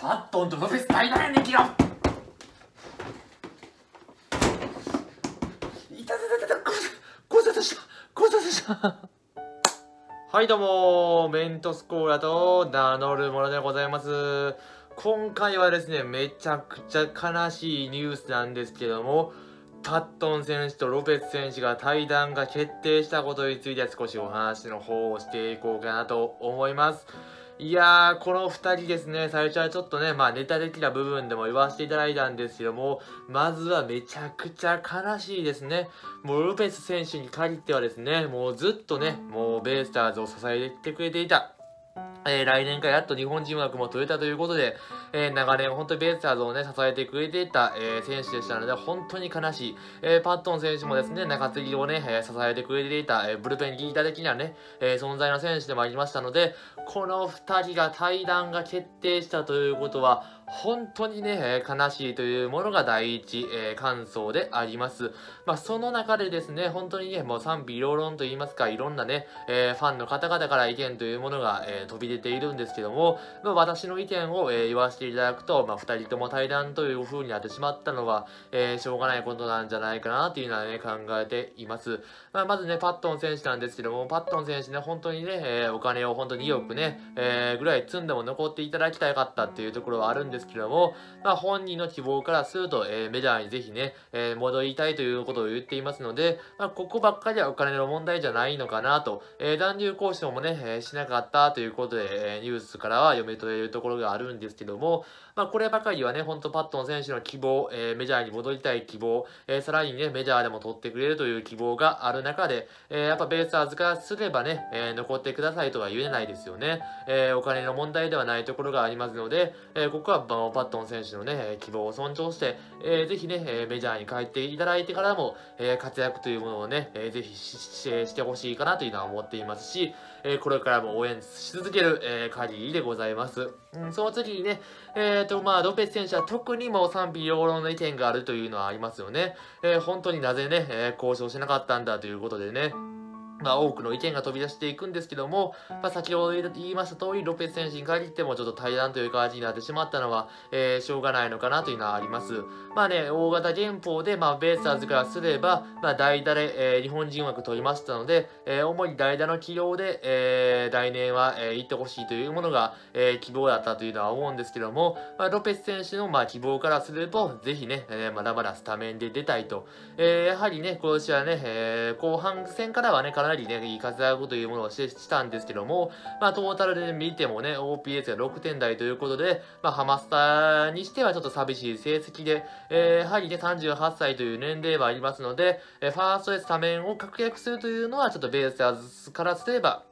パットンとロ。ペス大悩んできろいたたたたたござとしたござとしたはいどうもメントスコーラと名乗るものでございます今回はですねめちゃくちゃ悲しいニュースなんですけどもパットン選手とロペス選手が対談が決定したことについて少しお話の方をしていこうかなと思いますいやー、この2人ですね、最初はちょっとね、まあネタ的な部分でも言わせていただいたんですけども、まずはめちゃくちゃ悲しいですね。もうルペス選手に限ってはですね、もうずっとね、もうベイスターズを支えてくれていた。えー、来年からやっと日本人枠も取れたということで、えー、長年本当にベイスターズをね、支えてくれていた、えー、選手でしたので、本当に悲しい。えパットン選手もですね、中継ぎをね、え支えてくれていた、えブルペンギータ的なね、え存在の選手でもありましたので、この2人が対談が決定したということは、本当にね、悲しいというものが第一、えー、感想であります。まあ、その中でですね、本当にね、もう賛否両論と言いますか、いろんなね、えー、ファンの方々から意見というものが、えー、飛び出ているんですけども、まあ、私の意見を、え言わせていただくと、まあ、二人とも対談という風になってしまったのは、えしょうがないことなんじゃないかなっていうのはね、考えています。まあ、まずね、パットン選手なんですけども、パットン選手ね、本当にね、えお金を本当に2億ね、えぐらい積んでも残っていただきたかったっていうところはあるんですですけども、まあ、本人の希望からすると、えー、メジャーにぜひね、えー、戻りたいということを言っていますので、まあ、ここばっかりはお金の問題じゃないのかなと、えー、残留交渉もね、えしなかったということで、えニュースからは読み取れるところがあるんですけども、まあ、こればかりはね、ほんとパットン選手の希望、えメジャーに戻りたい希望、えさらにね、メジャーでも取ってくれるという希望がある中で、えやっぱベイスターズからすればね、え残ってくださいとは言えないですよね。えお金の問題ではないところがありますので、えここは、パットン選手のね、希望を尊重して、えー、ぜひね、えメジャーに帰っていただいてからも、え活躍というものをね、えー、ぜひしてほしいかなというのは思っていますし、えこれからも応援し続ける、え限りでございます。うん、その次にね、えっ、ー、と、まあ、ロペス選手は特にも賛否両論の意見があるというのはありますよね。えー、本当になぜね、え交渉しなかったんだということでね、まあ、多くの意見が飛び出していくんですけども、まあ、先ほど言いました通り、ロペス選手に限ってもちょっと対談という感じになってしまったのは、えー、しょうがないのかなというのはあります。まあね、大型原法で、まあ、ベイスターズからすれば、まあ、代打で、えー、日本人枠取りましたので、えー、主に代打の起用で、えー、来年は、えー、行ってほしいというものが、えー、希望だったというのは思うんですけども、まあ、ロペス選手の、まあ、希望からすると、ぜひね、えー、まだまだスタメンで出たいと。えー、やはりね、今年はね、えー、後半戦からはね、かなりね、いい活躍というものをしたんですけども、まあ、トータルで見てもね、OPS が6点台ということで、まあ、ハマスターにしてはちょっと寂しい成績で、えー、やはりね、38歳という年齢はありますので、えファーストでスタメンを確約するというのは、ちょっとベースターズからすれば、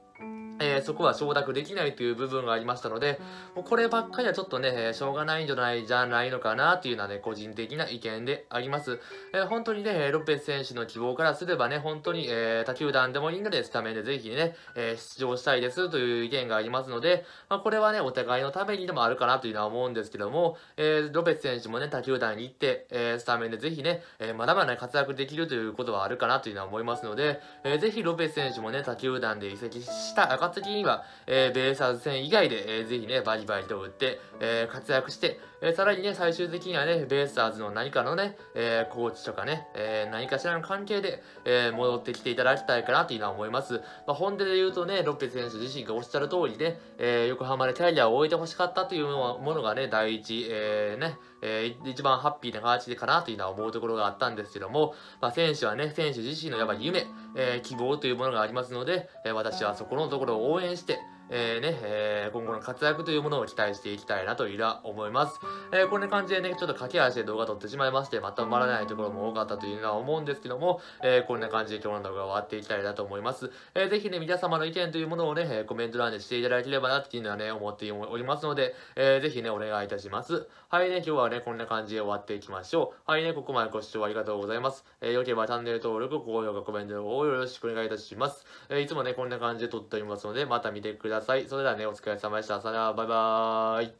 えー、そこは承諾できないという部分がありましたので、もうこればっかりはちょっとね、しょうがないんじゃないじゃないのかなっていうのはね、個人的な意見であります。えー、本当にね、ロペス選手の希望からすればね、本当に、えー、他球団でもいいので、スタメンでぜひね、え出場したいですという意見がありますので、まあ、これはね、お互いのためにでもあるかなというのは思うんですけども、えロペス選手もね、他球団に行って、えスタメンでぜひね、えまだまだ活躍できるということはあるかなというのは思いますので、えぜひロペス選手もね、他球団で移籍した暁には、えー、ベイスターズ戦以外で、えー、ぜひね、バリバリと打って、えー、活躍して、え、さらにね、最終的にはね、ベイスターズの何かのね、え、コーチとかね、え、何かしらの関係で、え、戻ってきていただきたいかなというのは思います。まあ、本音で言うとね、ロッペ選手自身がおっしゃる通りね、え、横浜でキャリアを終えてほしかったというものがね、第一、え、ね、えー、一番ハッピーな形でかなというのは思うところがあったんですけども、まあ、選手はね、選手自身のやっぱり夢、えー、希望というものがありますので、えー、私はそこのところを応援して、えー、ね、えー、今後の活躍というものを期待していきたいなというのは思います。えー、こんな感じでね、ちょっと駆け足で動画撮ってしまいまして、また埋まらないところも多かったというのは思うんですけども、えー、こんな感じで今日の動画を終わっていきたいなと思います。えー、ぜひね、皆様の意見というものをね、コメント欄でしていただければなっていうのはね、思っておりますので、えー、ぜひね、お願いいたします。はいね、今日はね、こんな感じで終わっていきましょう。はいね、ここまでご視聴ありがとうございます。えー、よければチャンネル登録、高評価、コメントをよろしくお願いいたします。えー、いつもね、こんな感じで撮っておりますので、また見てください。それではね、お疲れ様でした。さよなら、バイバーイ。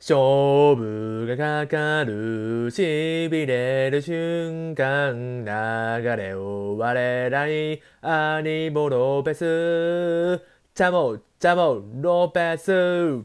勝負がかかる、痺れる瞬間、流れを我らに、アニボロペス、チャモ、チャモ、ロペス。